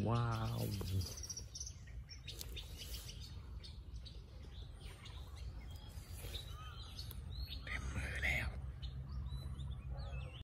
Wow.